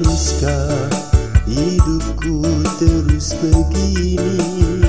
sanggup lagi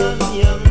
yang.